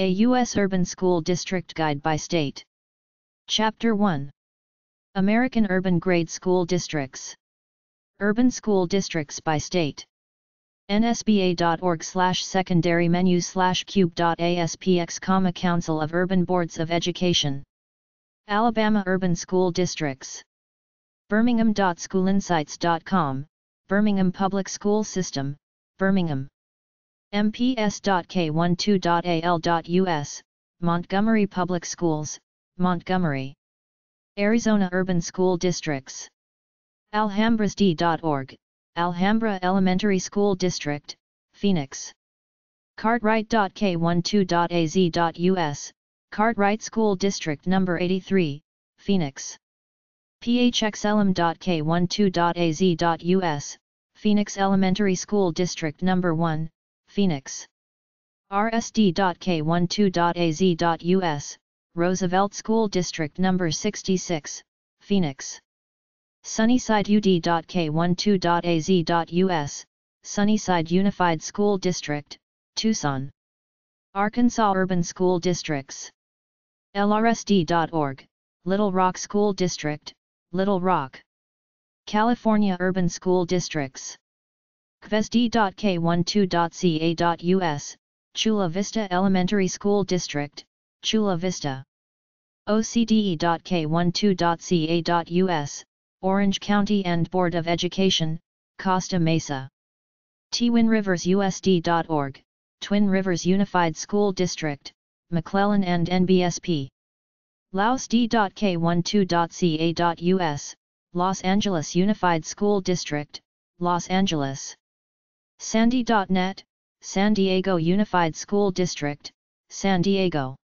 A U.S. Urban School District Guide by State. Chapter 1 American Urban Grade School Districts. Urban School Districts by State. nsba.org slash secondary menu slash cube.aspx comma Council of Urban Boards of Education. Alabama Urban School Districts. Birmingham.schoolinsights.com, Birmingham Public School System, Birmingham. mps.k12.al.us, Montgomery Public Schools, Montgomery. Arizona Urban School Districts. Alhambrasd.org, Alhambra Elementary School District, Phoenix. Cartwright.k12.az.us, Cartwright School District Number 83, Phoenix. phxlm.k12.az.us, Phoenix Elementary School District Number 1, Phoenix. rsd.k12.az.us, Roosevelt School District Number 66, Phoenix. SunnysideUD.k12.az.us, Sunnyside Unified School District, Tucson. Arkansas Urban School Districts. LRSD.org, Little Rock School District, Little Rock. California Urban School Districts. QVESD.k12.ca.us, Chula Vista Elementary School District, Chula Vista. OCDE.k12.ca.us, Orange County and Board of Education, Costa Mesa. TwinRiversUSD.org, Twin Rivers Unified School District, McClellan and NBSP. LaosD.k12.ca.us, Los Angeles Unified School District, Los Angeles. Sandi.net, San Diego Unified School District, San Diego.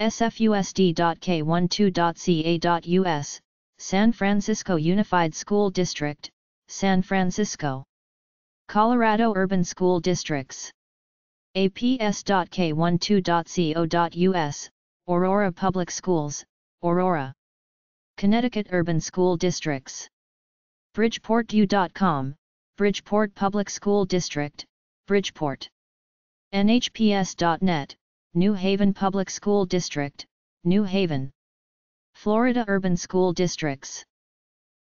sfusd.k12.ca.us, San Francisco Unified School District, San Francisco. Colorado Urban School Districts. aps.k12.co.us, Aurora Public Schools, Aurora. Connecticut Urban School Districts. BridgeportU.com, Bridgeport Public School District, Bridgeport. NHPS.net, New Haven Public School District, New Haven. Florida Urban School Districts.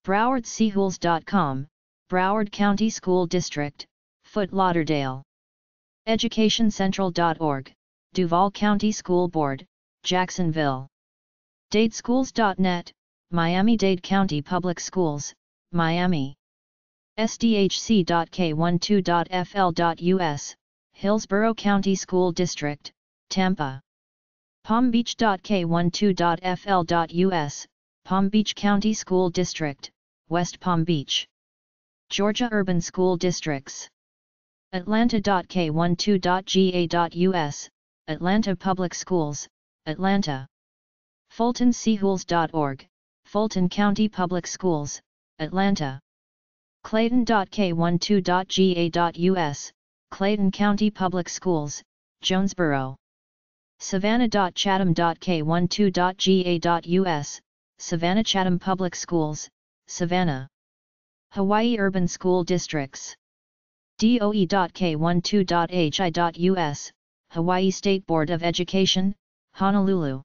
BrowardSeahools.com, Broward County School District, Fort Lauderdale. EducationCentral.org, Duval County School Board, Jacksonville. DadeSchools.net, Miami-Dade County Public Schools, Miami. SDHC.K12.FL.US, Hillsborough County School District, Tampa. PalmBeach.K12.FL.US, Palm Beach County School District, West Palm Beach. Georgia Urban School Districts. Atlanta.K12.GA.US, Atlanta Public Schools, Atlanta. FultonSeahools.org, Fulton County Public Schools, Atlanta. Clayton.K12.GA.US, Clayton County Public Schools, Jonesboro. Savannah.Chatham.K12.GA.US, Savannah Chatham Public Schools, Savannah. Hawaii Urban School Districts. DOE.K12.HI.US, Hawaii State Board of Education, Honolulu.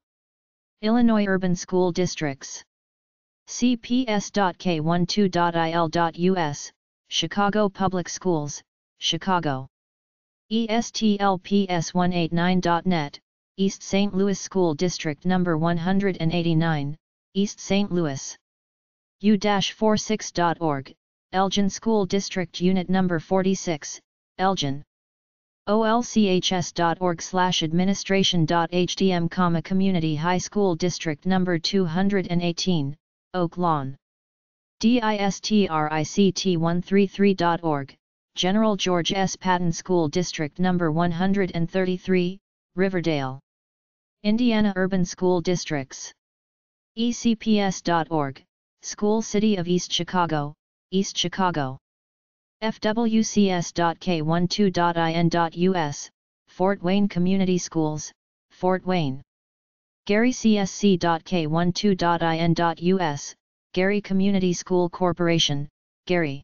Illinois Urban School Districts. CPS.K12.IL.US, Chicago Public Schools, Chicago. ESTLPS189.net, East St. Louis School District Number 189, East St. Louis. U-46.org, Elgin School District Unit Number 46, Elgin. olchs.org slash administration.hdm Community High School District Number 218, Oak Lawn. DISTRICT133.org, General George S. Patton School District Number 133, Riverdale. Indiana Urban School Districts. ECPS.org, School City of East Chicago, East Chicago. FWCS.K12.IN.US, Fort Wayne Community Schools, Fort Wayne. GaryCSC.K12.IN.US, Gary Community School Corporation, Gary.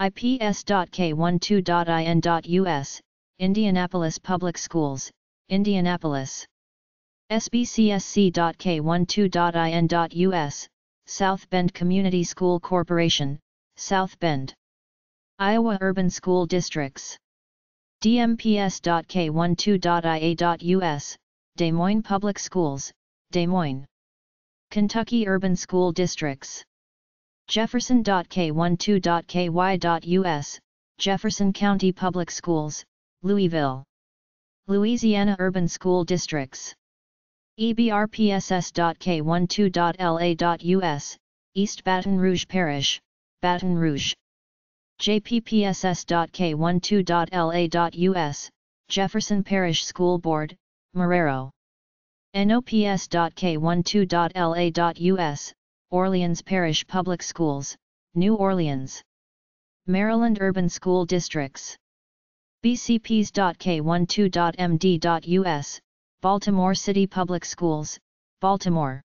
IPS.K12.IN.US, Indianapolis Public Schools, Indianapolis. sbcsc.k12.in.us, South Bend Community School Corporation, South Bend. Iowa Urban School Districts. dmps.k12.ia.us, Des Moines Public Schools, Des Moines. Kentucky Urban School Districts. Jefferson.k12.ky.us, Jefferson County Public Schools, Louisville. Louisiana Urban School Districts. EBRPSS.K12.LA.US, East Baton Rouge Parish, Baton Rouge. JPPSS.K12.LA.US, Jefferson Parish School Board, Marrero. NOPS.K12.LA.US, Orleans Parish Public Schools, New Orleans. Maryland Urban School Districts. BCPs.K12.MD.US, Baltimore City Public Schools, Baltimore.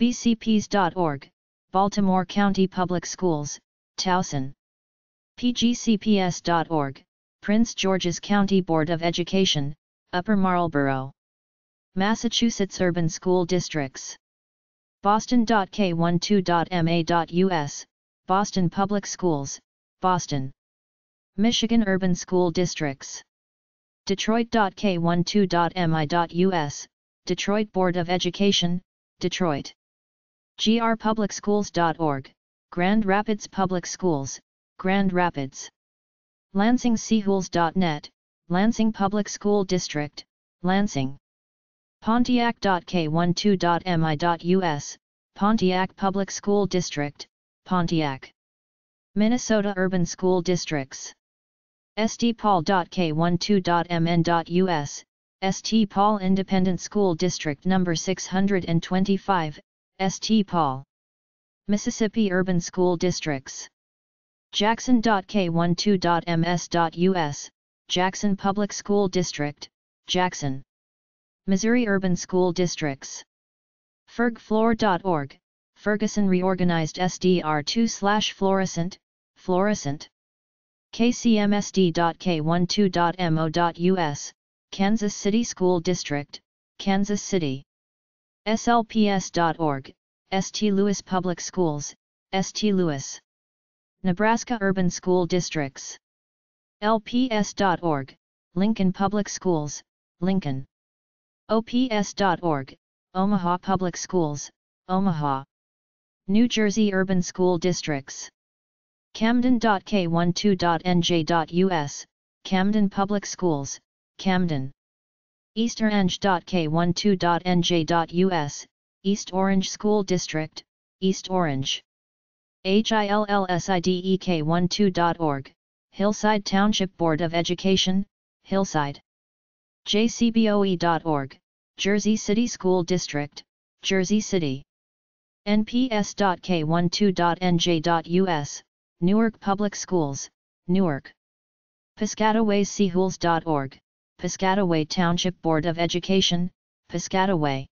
BCPs.org, Baltimore County Public Schools, Towson. PGCPS.org, Prince George's County Board of Education, Upper Marlboro. Massachusetts Urban School Districts. Boston.K12.MA.US, Boston Public Schools, Boston. Michigan Urban School Districts. Detroit.K12.MI.US, Detroit Board of Education, Detroit. grpublicschools.org, Grand Rapids Public Schools, Grand Rapids. LansingSeahools.net, Lansing Public School District, Lansing. Pontiac.K12.MI.US, Pontiac Public School District, Pontiac. Minnesota Urban School Districts. stpaul.k12.mn.us, St. Paul Independent School District No. 625, St. Paul. Mississippi Urban School Districts. Jackson.k12.ms.us, Jackson Public School District, Jackson. Missouri Urban School Districts. fergflor.org, Ferguson Reorganized SDR2 slash Florissant, Florissant. kcmsd.k12.mo.us, Kansas City School District, Kansas City. slps.org, St. Louis Public Schools, St. Louis. Nebraska Urban School Districts. lps.org, Lincoln Public Schools, Lincoln. OPS.org, Omaha Public Schools, Omaha. New Jersey Urban School Districts. Camden.k12.nj.us, Camden Public Schools, Camden. Eastorange.k12.nj.us, East Orange School District, East Orange. HILLSIDEK12.org, Hillside Township Board of Education, Hillside. JCBOE.org, Jersey City School District, Jersey City. NPS.K12.NJ.US, Newark Public Schools, Newark. Piscatawayseahools.org, Piscataway Township Board of Education, Piscataway.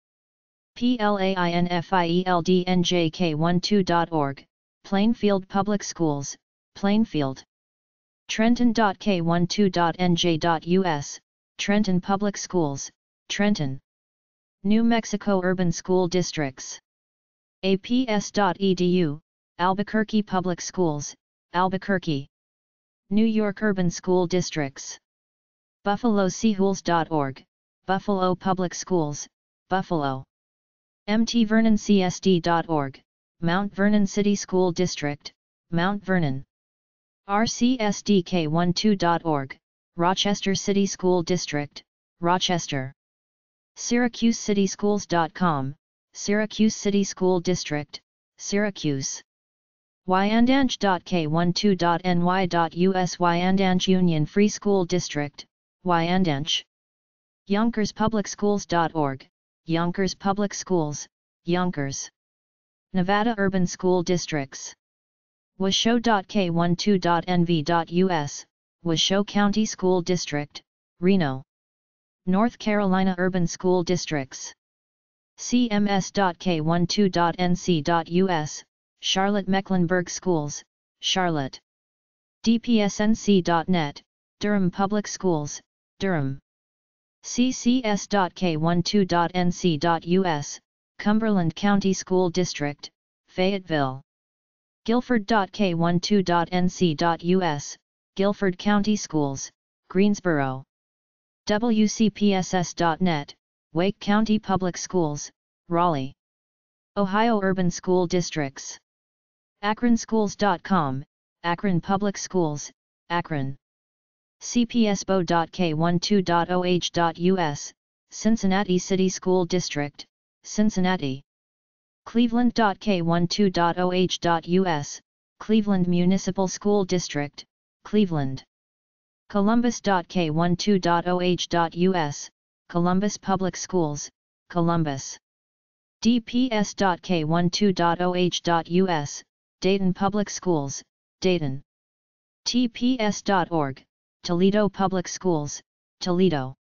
PLAINFIELDNJK12.org, Plainfield Public Schools, Plainfield. Trenton.K12.NJ.US, Trenton Public Schools, Trenton. New Mexico Urban School Districts. APS.edu, Albuquerque Public Schools, Albuquerque. New York Urban School Districts. BuffaloSeahools.org, Buffalo Public Schools, Buffalo. MTVernonCSD.org, Mount Vernon City School District, Mount Vernon. RCSDK12.org, Rochester City School District, Rochester. SyracuseCitySchools.com, Syracuse City School District, Syracuse. Wyandanch.k12.ny.us Wyandanch Union Free School District, Wyandanch. YonkersPublicSchools.org, Yonkers Public Schools, Yonkers. Nevada Urban School Districts. Washoe.k12.nv.us, Washoe County School District, Reno. North Carolina Urban School Districts. cms.k12.nc.us, Charlotte Mecklenburg Schools, Charlotte. dpsnc.net, Durham Public Schools, Durham. ccs.k12.nc.us, Cumberland County School District, Fayetteville. Guilford.k12.nc.us, Guilford County Schools, Greensboro. WCPSS.net, Wake County Public Schools, Raleigh. Ohio Urban School Districts. AkronSchools.com, Akron Public Schools, Akron. CPSBO.K12.OH.US, Cincinnati City School District, Cincinnati. Cleveland.K12.OH.US, Cleveland Municipal School District, Cleveland. Columbus.K12.OH.US, Columbus Public Schools, Columbus. DPS.K12.OH.US, Dayton Public Schools, Dayton. TPS.org, Toledo Public Schools, Toledo.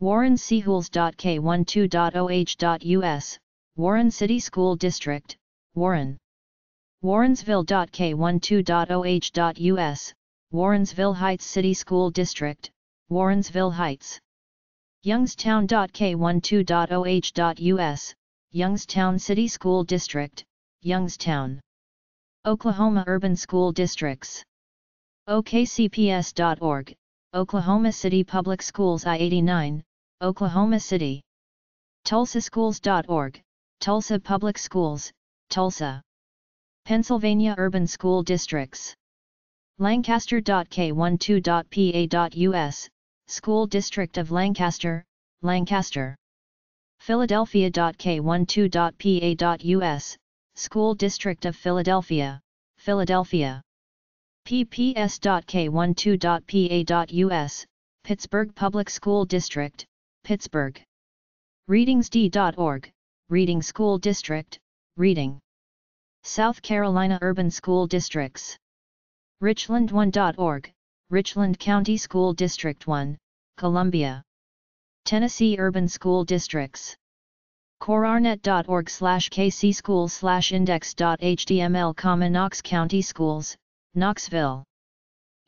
Warren WarrenSeahools.K12.OH.US, Warren City School District, Warren. Warrensville.K12.OH.US, Warrensville Heights City School District, Warrensville Heights. Youngstown.K12.OH.US, Youngstown City School District, Youngstown. Oklahoma Urban School Districts. OKCPS.org, Oklahoma City Public Schools I-89, Oklahoma City. TulsaSchools.org, Tulsa Public Schools, Tulsa. Pennsylvania Urban School Districts. Lancaster.K12.PA.US, School District of Lancaster, Lancaster. Philadelphia.K12.PA.US, School District of Philadelphia, Philadelphia. PPS.K12.PA.US, Pittsburgh Public School District, Pittsburgh. ReadingsD.org, Reading School District, Reading. South Carolina Urban School Districts. Richland1.org, Richland County School District 1, Columbia. Tennessee Urban School Districts. CoreRnet.org slash kcschool slash index.html, Knox County Schools, Knoxville.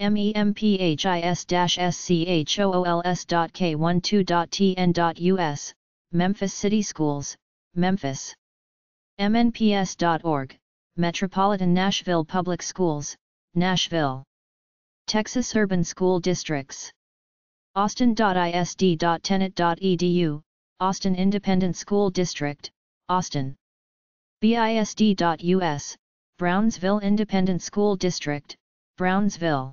MEMPHIS-SCHOOLS.K12.TN.US, Memphis City Schools, Memphis. MNPS.org, Metropolitan Nashville Public Schools, Nashville. Texas Urban School Districts. Austin.isd.tenet.edu, Austin Independent School District, Austin. BISD.US, Brownsville Independent School District, Brownsville.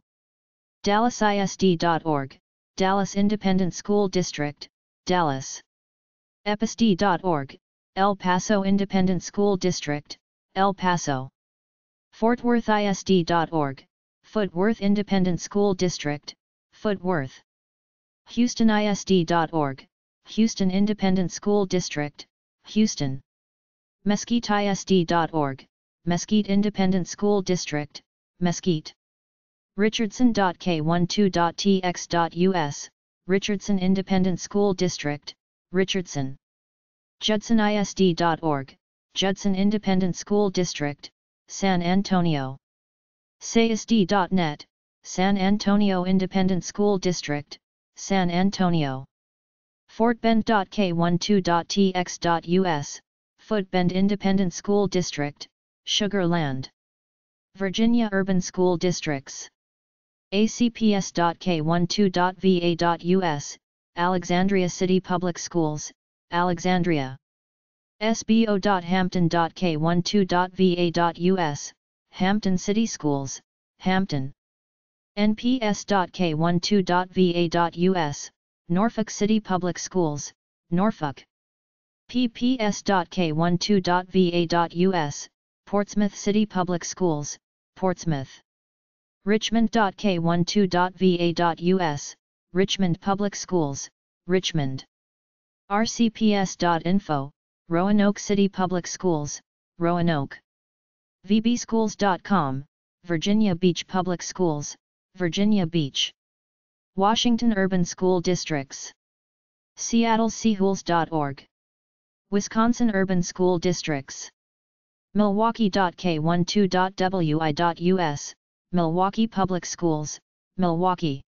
DallasISD.org, Dallas Independent School District, Dallas. EPISD.org, El Paso Independent School District, El Paso. Fort Worth FortWorthISD.org, Fort Worth Independent School District, Fort Worth. HoustonISD.org, Houston Independent School District, Houston. MesquiteISD.org, Mesquite Independent School District, Mesquite. Richardson.K12.tx.us, Richardson Independent School District, Richardson. JudsonISD.org, Judson Independent School District, San Antonio. SAISD.net, San Antonio Independent School District, San Antonio. FortBend.K12.tx.us, Fort Bend Independent School District, Sugar Land. Virginia Urban School Districts. ACPS.K12.VA.US, Alexandria City Public Schools, Alexandria. SBO.Hampton.K12.VA.US, Hampton City Schools, Hampton. NPS.K12.VA.US, Norfolk City Public Schools, Norfolk. PPS.K12.VA.US, Portsmouth City Public Schools, Portsmouth. Richmond.K12.VA.US, Richmond Public Schools, Richmond. RCPS.info, Roanoke City Public Schools, Roanoke. VBSchools.com, Virginia Beach Public Schools, Virginia Beach. Washington Urban School Districts. SeattleSeahools.org. Wisconsin Urban School Districts. Milwaukee.K12.wi.us, Milwaukee Public Schools, Milwaukee.